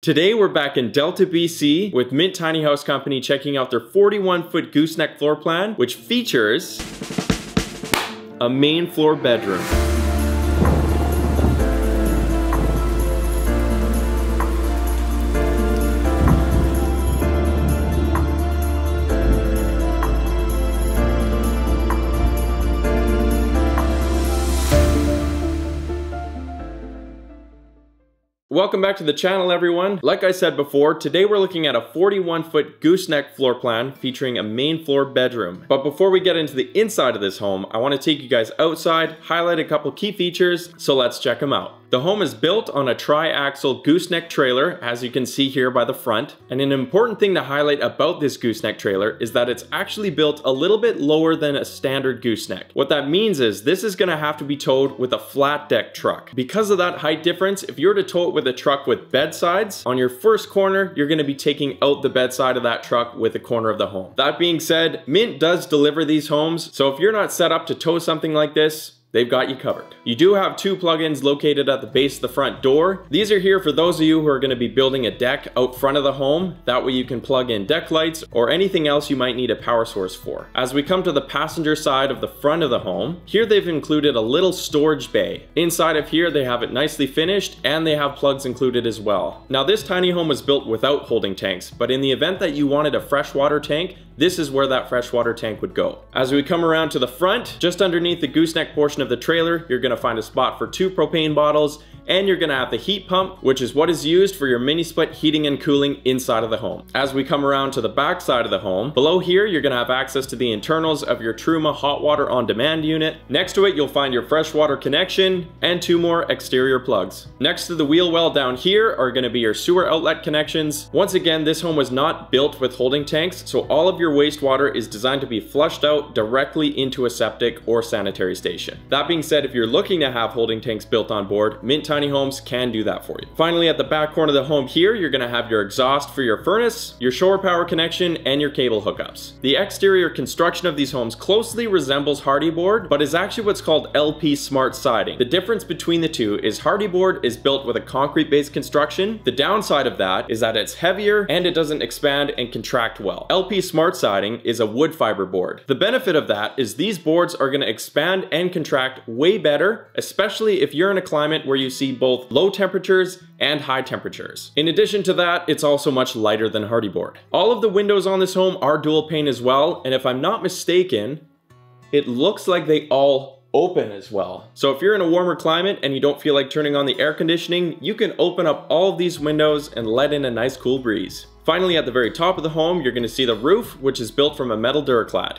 Today we're back in Delta, BC with Mint Tiny House Company checking out their 41 foot gooseneck floor plan, which features a main floor bedroom. Welcome back to the channel everyone. Like I said before, today we're looking at a 41 foot gooseneck floor plan featuring a main floor bedroom. But before we get into the inside of this home, I want to take you guys outside, highlight a couple key features, so let's check them out. The home is built on a tri-axle gooseneck trailer, as you can see here by the front. And an important thing to highlight about this gooseneck trailer is that it's actually built a little bit lower than a standard gooseneck. What that means is this is gonna have to be towed with a flat deck truck. Because of that height difference, if you were to tow it with a truck with bed sides, on your first corner, you're gonna be taking out the bed side of that truck with the corner of the home. That being said, Mint does deliver these homes, so if you're not set up to tow something like this, they've got you covered. You do have two plugins located at the base of the front door. These are here for those of you who are going to be building a deck out front of the home. That way you can plug in deck lights or anything else you might need a power source for. As we come to the passenger side of the front of the home, here they've included a little storage bay. Inside of here they have it nicely finished and they have plugs included as well. Now this tiny home was built without holding tanks, but in the event that you wanted a freshwater tank, this is where that freshwater tank would go. As we come around to the front, just underneath the gooseneck portion of the trailer, you're gonna find a spot for two propane bottles and you're gonna have the heat pump, which is what is used for your mini split heating and cooling inside of the home. As we come around to the back side of the home, below here, you're gonna have access to the internals of your Truma hot water on demand unit. Next to it, you'll find your freshwater connection and two more exterior plugs. Next to the wheel well down here are gonna be your sewer outlet connections. Once again, this home was not built with holding tanks, so all of your wastewater is designed to be flushed out directly into a septic or sanitary station. That being said, if you're looking to have holding tanks built on board, Mint tiny homes can do that for you. Finally, at the back corner of the home here, you're gonna have your exhaust for your furnace, your shore power connection, and your cable hookups. The exterior construction of these homes closely resembles Hardie board, but is actually what's called LP Smart Siding. The difference between the two is Hardie board is built with a concrete-based construction. The downside of that is that it's heavier and it doesn't expand and contract well. LP Smart Siding is a wood fiber board. The benefit of that is these boards are gonna expand and contract way better, especially if you're in a climate where you see see both low temperatures and high temperatures. In addition to that, it's also much lighter than Hardie board. All of the windows on this home are dual pane as well, and if I'm not mistaken, it looks like they all open as well. So if you're in a warmer climate and you don't feel like turning on the air conditioning, you can open up all of these windows and let in a nice cool breeze. Finally, at the very top of the home, you're gonna see the roof, which is built from a metal Duraclad.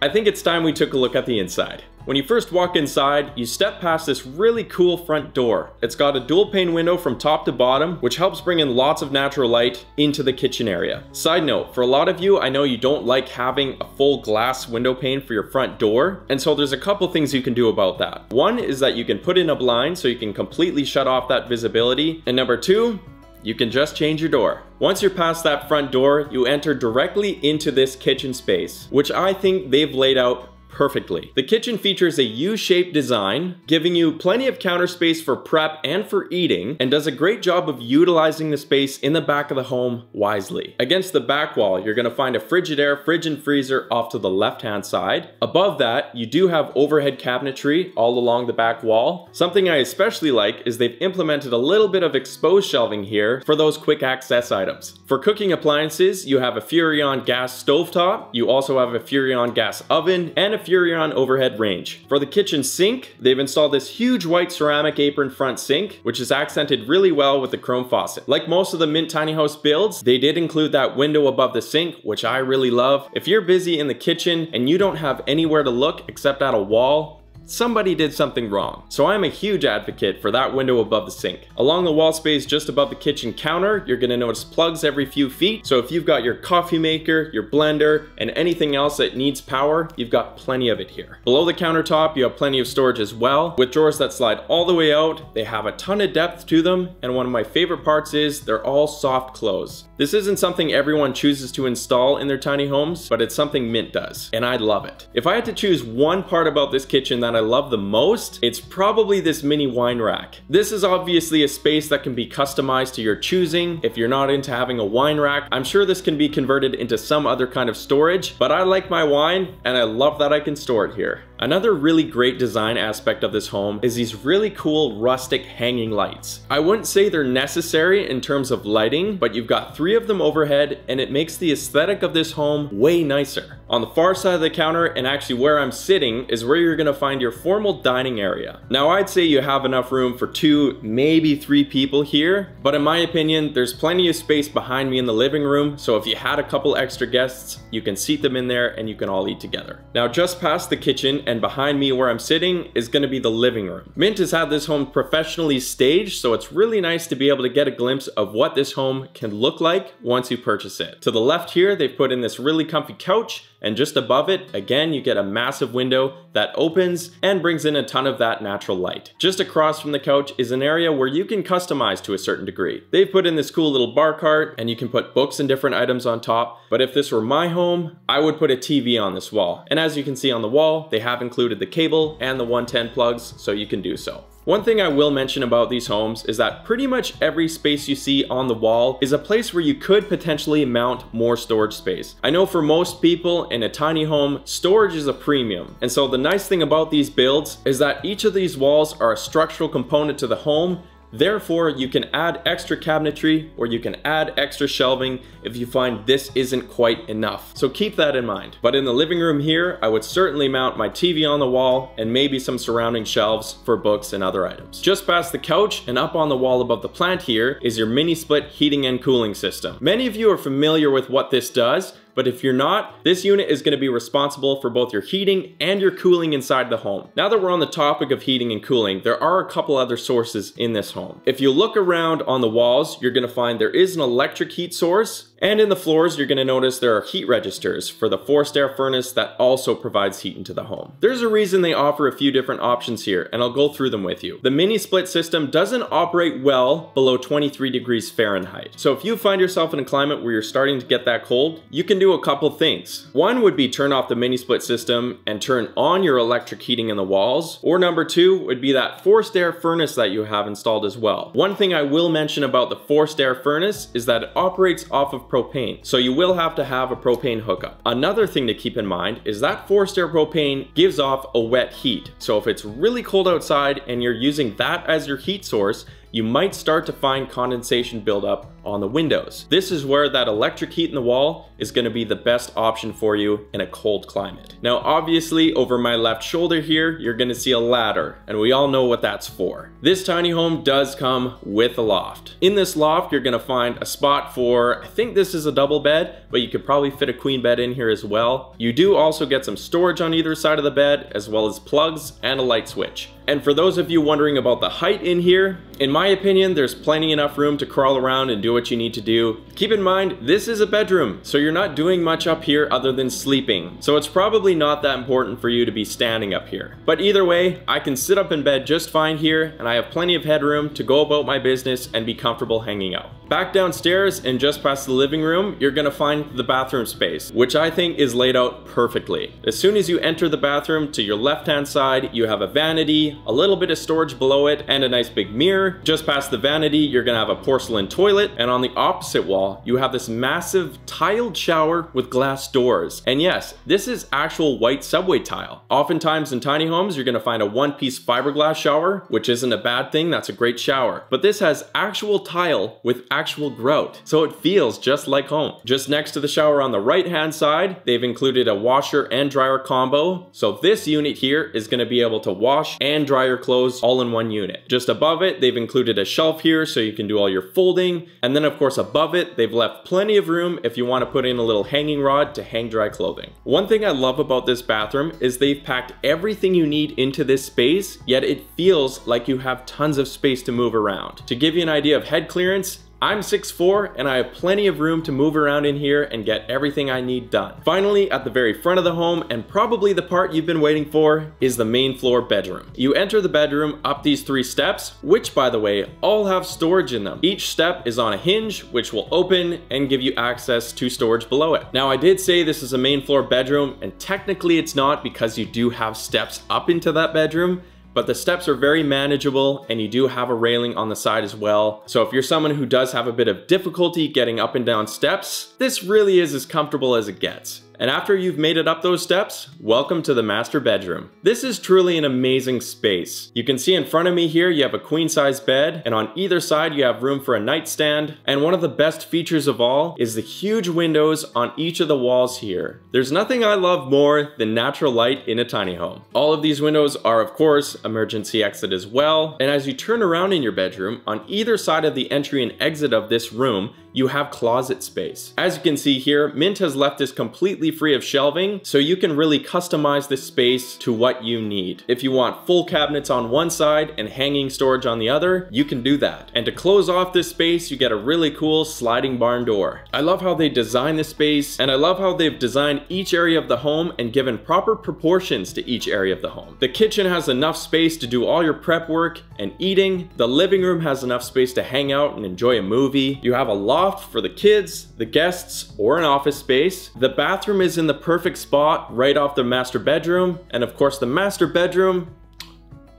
I think it's time we took a look at the inside. When you first walk inside, you step past this really cool front door. It's got a dual pane window from top to bottom, which helps bring in lots of natural light into the kitchen area. Side note, for a lot of you, I know you don't like having a full glass window pane for your front door, and so there's a couple things you can do about that. One is that you can put in a blind so you can completely shut off that visibility, and number two, you can just change your door. Once you're past that front door, you enter directly into this kitchen space, which I think they've laid out perfectly. The kitchen features a U-shaped design, giving you plenty of counter space for prep and for eating, and does a great job of utilizing the space in the back of the home wisely. Against the back wall, you're gonna find a Frigidaire fridge and freezer off to the left-hand side. Above that, you do have overhead cabinetry all along the back wall. Something I especially like is they've implemented a little bit of exposed shelving here for those quick access items. For cooking appliances, you have a Furrion gas stovetop, you also have a Furrion gas oven, and a Furrion overhead range. For the kitchen sink, they've installed this huge white ceramic apron front sink, which is accented really well with the chrome faucet. Like most of the Mint Tiny House builds, they did include that window above the sink, which I really love. If you're busy in the kitchen and you don't have anywhere to look except at a wall, somebody did something wrong. So I'm a huge advocate for that window above the sink. Along the wall space just above the kitchen counter, you're gonna notice plugs every few feet. So if you've got your coffee maker, your blender, and anything else that needs power, you've got plenty of it here. Below the countertop, you have plenty of storage as well, with drawers that slide all the way out. They have a ton of depth to them, and one of my favorite parts is they're all soft close. This isn't something everyone chooses to install in their tiny homes, but it's something Mint does, and I love it. If I had to choose one part about this kitchen that I love the most, it's probably this mini wine rack. This is obviously a space that can be customized to your choosing. If you're not into having a wine rack, I'm sure this can be converted into some other kind of storage, but I like my wine and I love that I can store it here. Another really great design aspect of this home is these really cool rustic hanging lights. I wouldn't say they're necessary in terms of lighting, but you've got three of them overhead and it makes the aesthetic of this home way nicer. On the far side of the counter and actually where I'm sitting is where you're gonna find your formal dining area. Now I'd say you have enough room for two, maybe three people here, but in my opinion, there's plenty of space behind me in the living room, so if you had a couple extra guests, you can seat them in there and you can all eat together. Now just past the kitchen and behind me where I'm sitting is gonna be the living room. Mint has had this home professionally staged, so it's really nice to be able to get a glimpse of what this home can look like once you purchase it. To the left here, they've put in this really comfy couch and just above it, again, you get a massive window that opens and brings in a ton of that natural light. Just across from the couch is an area where you can customize to a certain degree. They've put in this cool little bar cart and you can put books and different items on top. But if this were my home, I would put a TV on this wall. And as you can see on the wall, they have included the cable and the 110 plugs, so you can do so. One thing I will mention about these homes is that pretty much every space you see on the wall is a place where you could potentially mount more storage space. I know for most people in a tiny home, storage is a premium. And so the nice thing about these builds is that each of these walls are a structural component to the home Therefore, you can add extra cabinetry or you can add extra shelving if you find this isn't quite enough. So keep that in mind. But in the living room here, I would certainly mount my TV on the wall and maybe some surrounding shelves for books and other items. Just past the couch and up on the wall above the plant here is your mini split heating and cooling system. Many of you are familiar with what this does, but if you're not, this unit is gonna be responsible for both your heating and your cooling inside the home. Now that we're on the topic of heating and cooling, there are a couple other sources in this home. If you look around on the walls, you're gonna find there is an electric heat source and in the floors, you're gonna notice there are heat registers for the forced air furnace that also provides heat into the home. There's a reason they offer a few different options here, and I'll go through them with you. The mini split system doesn't operate well below 23 degrees Fahrenheit. So if you find yourself in a climate where you're starting to get that cold, you can do a couple things. One would be turn off the mini split system and turn on your electric heating in the walls. Or number two would be that forced air furnace that you have installed as well. One thing I will mention about the forced air furnace is that it operates off of propane, so you will have to have a propane hookup. Another thing to keep in mind is that forced air propane gives off a wet heat. So if it's really cold outside and you're using that as your heat source, you might start to find condensation buildup on the windows. This is where that electric heat in the wall is gonna be the best option for you in a cold climate. Now, obviously, over my left shoulder here, you're gonna see a ladder, and we all know what that's for. This tiny home does come with a loft. In this loft, you're gonna find a spot for, I think this is a double bed, but you could probably fit a queen bed in here as well. You do also get some storage on either side of the bed, as well as plugs and a light switch. And for those of you wondering about the height in here, in my opinion, there's plenty enough room to crawl around and do what you need to do. Keep in mind, this is a bedroom, so you're not doing much up here other than sleeping. So it's probably not that important for you to be standing up here. But either way, I can sit up in bed just fine here, and I have plenty of headroom to go about my business and be comfortable hanging out. Back downstairs and just past the living room, you're gonna find the bathroom space, which I think is laid out perfectly. As soon as you enter the bathroom, to your left-hand side, you have a vanity, a little bit of storage below it, and a nice big mirror. Just past the vanity, you're gonna have a porcelain toilet, and on the opposite wall, you have this massive tiled shower with glass doors. And yes, this is actual white subway tile. Oftentimes in tiny homes, you're gonna find a one-piece fiberglass shower, which isn't a bad thing, that's a great shower. But this has actual tile with actual grout, so it feels just like home. Just next to the shower on the right hand side, they've included a washer and dryer combo. So this unit here is gonna be able to wash and dry your clothes all in one unit. Just above it, they've included a shelf here so you can do all your folding. And then of course above it, they've left plenty of room if you wanna put in a little hanging rod to hang dry clothing. One thing I love about this bathroom is they've packed everything you need into this space, yet it feels like you have tons of space to move around. To give you an idea of head clearance, I'm 6'4", and I have plenty of room to move around in here and get everything I need done. Finally, at the very front of the home, and probably the part you've been waiting for, is the main floor bedroom. You enter the bedroom up these three steps, which by the way, all have storage in them. Each step is on a hinge, which will open and give you access to storage below it. Now I did say this is a main floor bedroom, and technically it's not because you do have steps up into that bedroom, but the steps are very manageable and you do have a railing on the side as well. So if you're someone who does have a bit of difficulty getting up and down steps, this really is as comfortable as it gets. And after you've made it up those steps, welcome to the master bedroom. This is truly an amazing space. You can see in front of me here, you have a queen size bed, and on either side you have room for a nightstand. And one of the best features of all is the huge windows on each of the walls here. There's nothing I love more than natural light in a tiny home. All of these windows are of course emergency exit as well. And as you turn around in your bedroom, on either side of the entry and exit of this room, you have closet space. As you can see here, Mint has left this completely free of shelving, so you can really customize this space to what you need. If you want full cabinets on one side and hanging storage on the other, you can do that. And to close off this space, you get a really cool sliding barn door. I love how they design this space, and I love how they've designed each area of the home and given proper proportions to each area of the home. The kitchen has enough space to do all your prep work and eating. The living room has enough space to hang out and enjoy a movie. You have a for the kids, the guests, or an office space. The bathroom is in the perfect spot right off the master bedroom. And of course the master bedroom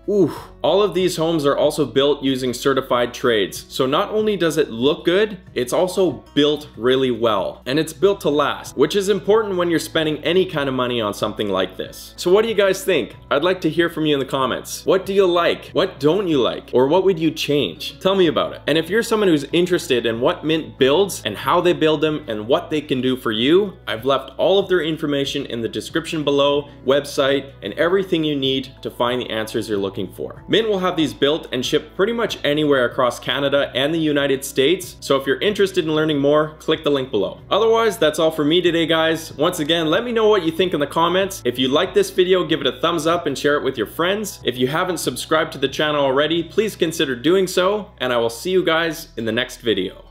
Ooh. All of these homes are also built using certified trades. So not only does it look good, it's also built really well. And it's built to last, which is important when you're spending any kind of money on something like this. So what do you guys think? I'd like to hear from you in the comments. What do you like? What don't you like? Or what would you change? Tell me about it. And if you're someone who's interested in what Mint builds and how they build them and what they can do for you, I've left all of their information in the description below, website, and everything you need to find the answers you're looking for. Mint will have these built and shipped pretty much anywhere across Canada and the United States, so if you're interested in learning more, click the link below. Otherwise, that's all for me today, guys. Once again, let me know what you think in the comments. If you like this video, give it a thumbs up and share it with your friends. If you haven't subscribed to the channel already, please consider doing so, and I will see you guys in the next video.